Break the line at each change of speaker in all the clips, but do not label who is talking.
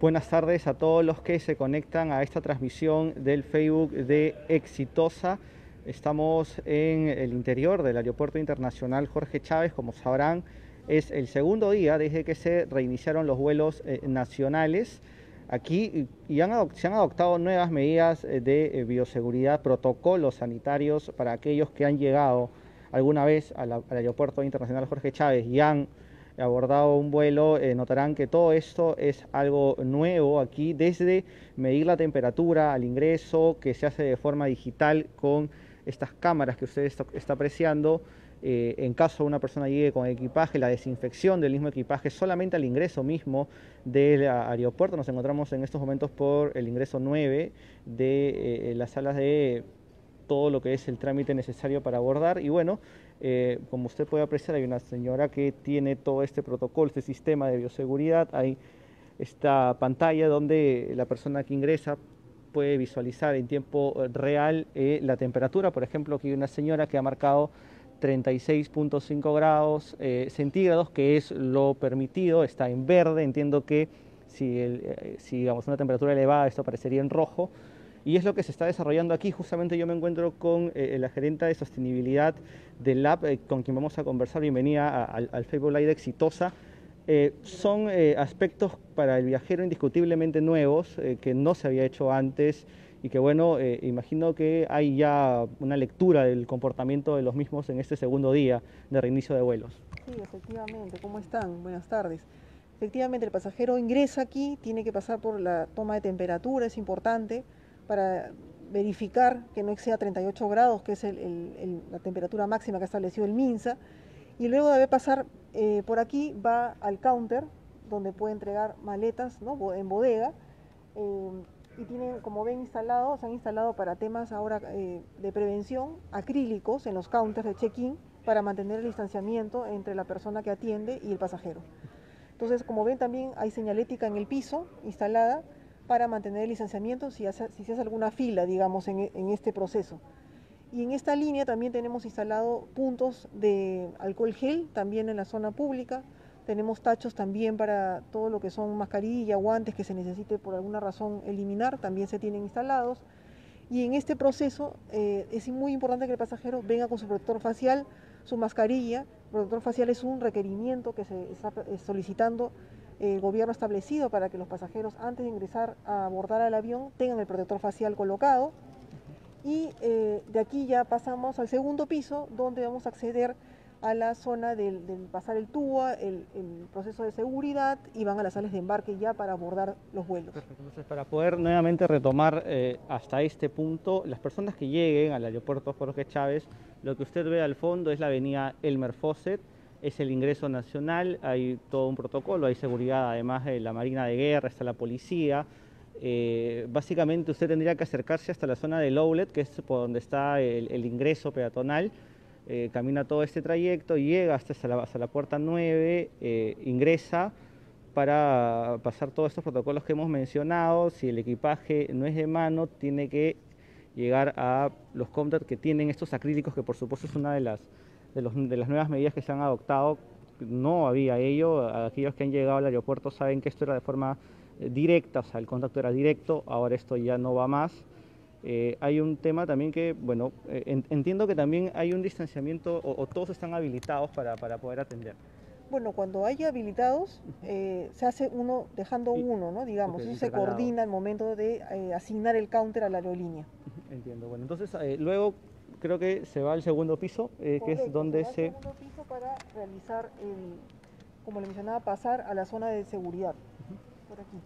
Buenas tardes a todos los que se conectan a esta transmisión del Facebook de Exitosa. Estamos en el interior del Aeropuerto Internacional Jorge Chávez, como sabrán, es el segundo día desde que se reiniciaron los vuelos eh, nacionales aquí y se han adoptado nuevas medidas eh, de eh, bioseguridad, protocolos sanitarios para aquellos que han llegado alguna vez al Aeropuerto Internacional Jorge Chávez y han abordado un vuelo, eh, notarán que todo esto es algo nuevo aquí, desde medir la temperatura al ingreso, que se hace de forma digital con estas cámaras que usted está, apreciando, eh, en caso de una persona llegue con equipaje, la desinfección del mismo equipaje solamente al ingreso mismo del aeropuerto. Nos encontramos en estos momentos por el ingreso 9 de eh, las salas de todo lo que es el trámite necesario para abordar y bueno, eh, como usted puede apreciar, hay una señora que tiene todo este protocolo, este sistema de bioseguridad. Hay esta pantalla donde la persona que ingresa puede visualizar en tiempo real eh, la temperatura. Por ejemplo, aquí hay una señora que ha marcado 36.5 grados eh, centígrados, que es lo permitido, está en verde. Entiendo que si, si digamos una temperatura elevada, esto aparecería en rojo y es lo que se está desarrollando aquí. Justamente yo me encuentro con eh, la gerente de sostenibilidad del Lab, eh, con quien vamos a conversar. Bienvenida al, Facebook Live Exitosa. Eh, son aspectos para el viajero indiscutiblemente nuevos que no se había hecho antes y que bueno, imagino que hay ya una lectura del comportamiento de los mismos en este segundo día de reinicio de vuelos.
Sí, efectivamente. ¿Cómo están? Buenas tardes. Efectivamente, el pasajero ingresa aquí, tiene que pasar por la toma de temperatura, es importante para verificar que no exceda 38 grados, que es la temperatura máxima que ha establecido el MINSA, y luego debe pasar eh, por aquí, va al counter, donde puede entregar maletas en bodega, eh, y tienen, como ven, instalados, se han instalado para temas ahora eh, de prevención, acrílicos en los counters de check-in para mantener el distanciamiento entre la persona que atiende y el pasajero. Entonces, como ven, también hay señalética en el piso instalada, para mantener el licenciamiento si, se hace alguna fila, digamos, en, este proceso. Y en esta línea también tenemos instalado puntos de alcohol gel, también en la zona pública. Tenemos tachos también para todo lo que son mascarilla, guantes que se necesite por alguna razón eliminar, también se tienen instalados. Y en este proceso eh, es muy importante que el pasajero venga con su protector facial, su mascarilla. El protector facial es un requerimiento que se está solicitando el gobierno establecido para que los pasajeros antes de ingresar a abordar al avión tengan el protector facial colocado. Y eh, de aquí ya pasamos al segundo piso donde vamos a acceder a la zona del, pasar el tubo, el, proceso de seguridad y van a las salas de embarque ya para abordar los vuelos.
Entonces, para poder nuevamente retomar eh, hasta este punto, las personas que lleguen al aeropuerto Jorge Chávez, lo que usted ve al fondo es la avenida Elmer Fosset, es el ingreso nacional, hay todo un protocolo, hay seguridad además de la Marina de Guerra, está la policía. Eh, básicamente usted tendría que acercarse hasta la zona del outlet, que es por donde está el, ingreso peatonal, eh, camina todo este trayecto, llega hasta la, puerta 9, eh, ingresa para pasar todos estos protocolos que hemos mencionado. Si el equipaje no es de mano, tiene que llegar a los contactos que tienen estos acrílicos, que por supuesto es una de las de, las nuevas medidas que se han adoptado, no había ello. Aquellos que han llegado al aeropuerto saben que esto era de forma eh, directa, o sea, el contacto era directo, ahora esto ya no va más. Eh, hay un tema también que, bueno, eh, entiendo que también hay un distanciamiento o, todos están habilitados para, para, poder atender.
Bueno, cuando hay habilitados, se hace uno dejando uno, ¿no? Digamos, eso se coordina al momento de asignar el counter a la aerolínea.
Entiendo. Bueno, entonces luego creo que se va al segundo piso, eh, que es donde se...
Al segundo piso para realizar, el, como le mencionaba, pasar a la zona de seguridad. Por aquí.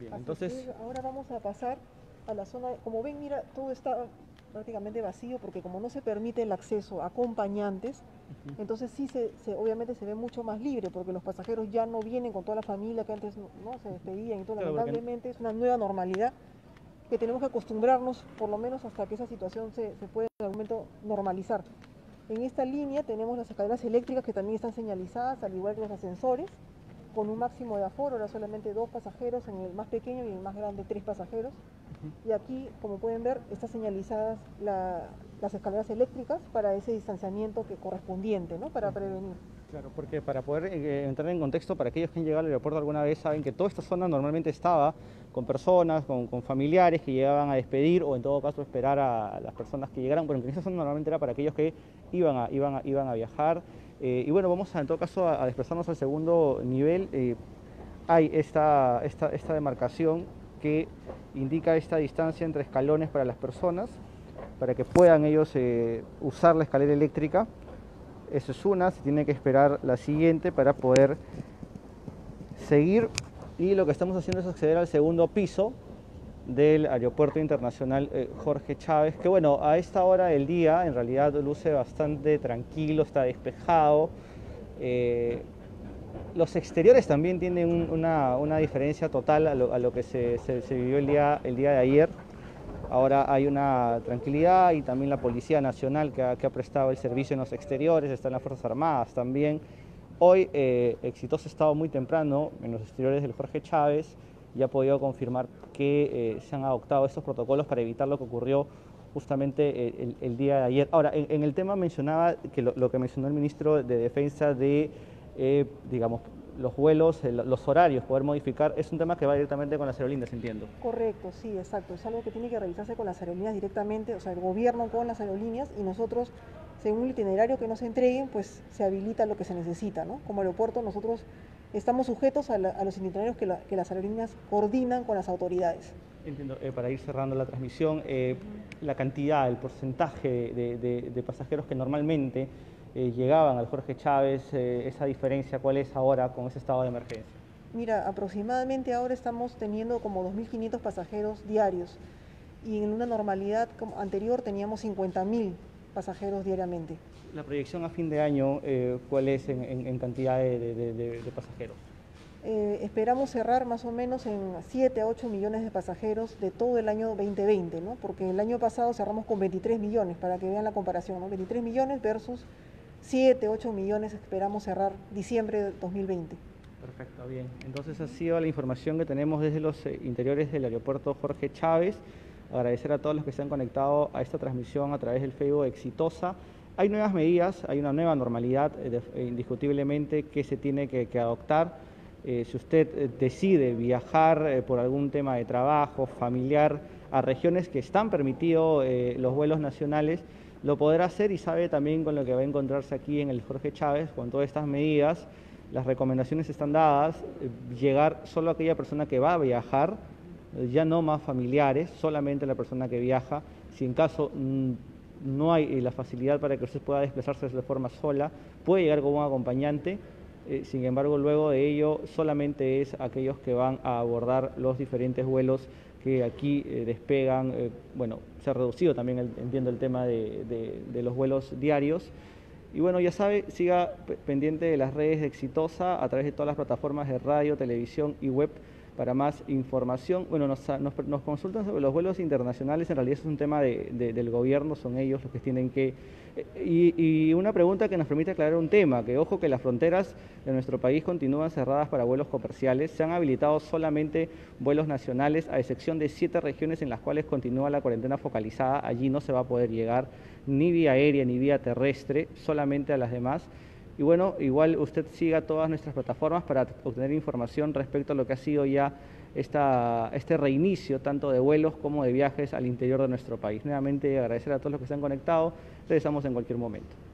bien, entonces...
ahora vamos a pasar a la zona, como ven, mira, todo está prácticamente vacío porque como no se permite el acceso a acompañantes, entonces sí se, obviamente se ve mucho más libre porque los pasajeros ya no vienen con toda la familia que antes no, se despedían y todo, lamentablemente es una nueva normalidad que tenemos que acostumbrarnos por lo menos hasta que esa situación se, se pueda en algún momento normalizar. En esta línea tenemos las escaleras eléctricas que también están señalizadas, al igual que los ascensores, con un máximo de aforo, ahora solamente dos pasajeros, en el más pequeño y en el más grande tres pasajeros. Y aquí, como pueden ver, están señalizadas las escaleras eléctricas para ese distanciamiento que correspondiente, ¿no? para prevenir.
Claro, porque para poder eh, entrar en contexto, para aquellos que han llegado al aeropuerto alguna vez, saben que toda esta zona normalmente estaba con personas, con, familiares que llegaban a despedir o en todo caso esperar a, las personas que llegaran. Bueno, en esta zona normalmente era para aquellos que iban a, a viajar. Eh, y bueno, vamos a, en todo caso a, desplazarnos al segundo nivel. Eh, hay esta, demarcación que indica esta distancia entre escalones para las personas, para que puedan ellos usar la escalera eléctrica. Eso es una, se tiene que esperar la siguiente para poder seguir. Y lo que estamos haciendo es acceder al segundo piso del Aeropuerto Internacional eh, Jorge Chávez, que bueno, a esta hora del día en realidad luce bastante tranquilo, está despejado. Eh, los exteriores también tienen una, diferencia total a lo, que se, vivió el día, el día de ayer. Ahora hay una tranquilidad y también la Policía Nacional que ha, prestado el servicio en los exteriores, están las Fuerzas Armadas también. Hoy eh, Exitoso estado muy temprano en los exteriores del Jorge Chávez y ha podido confirmar que eh, se han adoptado estos protocolos para evitar lo que ocurrió justamente eh, el, día de ayer. Ahora, en, el tema mencionaba que lo, que mencionó el ministro de Defensa de, digamos, los vuelos, los horarios, poder modificar, es un tema que va directamente con las aerolíneas, entiendo.
Correcto, sí, exacto. Es algo que tiene que realizarse con las aerolíneas directamente, o sea, el gobierno con las aerolíneas y nosotros, según el itinerario que nos entreguen, pues se habilita lo que se necesita, ¿no? Como aeropuerto nosotros estamos sujetos a, los itinerarios que, las aerolíneas coordinan con las autoridades.
Entiendo, eh, para ir cerrando la transmisión, eh, la cantidad, el porcentaje de pasajeros que normalmente eh, llegaban al Jorge Chávez, esa diferencia, ¿cuál es ahora con ese estado de emergencia?
Mira, aproximadamente ahora estamos teniendo como 2.500 pasajeros diarios y en una normalidad anterior teníamos 50.000 pasajeros diariamente.
La proyección a fin de año, eh, ¿cuál es en, cantidad de, pasajeros?
esperamos cerrar más o menos en 7 a 8 millones de pasajeros de todo el año 2020, ¿no? porque el año pasado cerramos con 23 millones, para que vean la comparación, ¿no? 23 millones versus 7, 8 millones esperamos cerrar diciembre de 2020.
Perfecto, bien. Entonces ha sido la información que tenemos desde los eh, interiores del aeropuerto Jorge Chávez. Agradecer a todos los que se han conectado a esta transmisión a través del Facebook Exitosa. Hay nuevas medidas, hay una nueva normalidad eh, eh, indiscutiblemente que se tiene que, adoptar. si usted decide viajar por algún tema de trabajo, familiar, a regiones que están permitidos los vuelos nacionales, lo podrá hacer y sabe también con lo que va a encontrarse aquí en el Jorge Chávez, con todas estas medidas, las recomendaciones están dadas, eh, llegar solo a aquella persona que va a viajar, eh, ya no más familiares, solamente la persona que viaja, si en caso mm, no hay eh, la facilidad para que usted pueda desplazarse de forma sola, puede llegar con un acompañante, sin embargo luego de ello solamente es aquellos que van a abordar los diferentes vuelos que aquí eh, despegan, eh, bueno, se ha reducido también, entiendo, el tema de, los vuelos diarios. Y bueno, ya sabe, siga pendiente de las redes de Exitosa a través de todas las plataformas de radio, televisión y web para más información. Bueno, nos, consultan sobre los vuelos internacionales, en realidad es un tema del gobierno, son ellos los que tienen que... Eh, y, una pregunta que nos permite aclarar un tema, que ojo que las fronteras de nuestro país continúan cerradas para vuelos comerciales, se han habilitado solamente vuelos nacionales, a excepción de siete regiones en las cuales continúa la cuarentena focalizada, allí no se va a poder llegar ni vía aérea ni vía terrestre, solamente a las demás. Y bueno, igual usted siga todas nuestras plataformas para obtener información respecto a lo que ha sido ya esta, este reinicio tanto de vuelos como de viajes al interior de nuestro país. Nuevamente agradecer a todos los que se han conectado. Regresamos en cualquier momento.